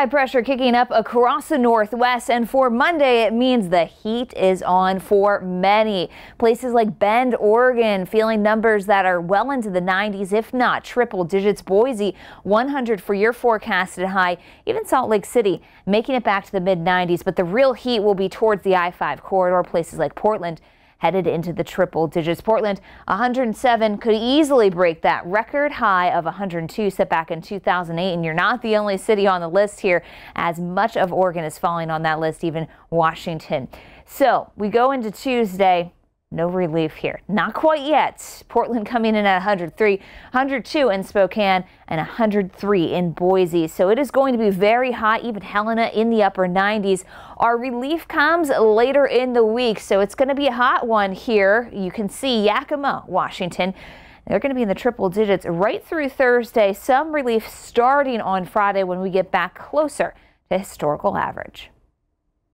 High pressure kicking up across the northwest, and for Monday, it means the heat is on for many. Places like Bend, Oregon, feeling numbers that are well into the 90s, if not triple digits. Boise, 100 for your forecasted high. Even Salt Lake City making it back to the mid 90s, but the real heat will be towards the I 5 corridor, places like Portland headed into the triple digits. Portland 107 could easily break that record high of 102 set back in 2008. And you're not the only city on the list here as much of Oregon is falling on that list, even Washington. So we go into Tuesday. No relief here. Not quite yet. Portland coming in at 103, 102 in Spokane, and 103 in Boise. So it is going to be very hot, even Helena in the upper 90s. Our relief comes later in the week, so it's going to be a hot one here. You can see Yakima, Washington. They're going to be in the triple digits right through Thursday. Some relief starting on Friday when we get back closer to historical average.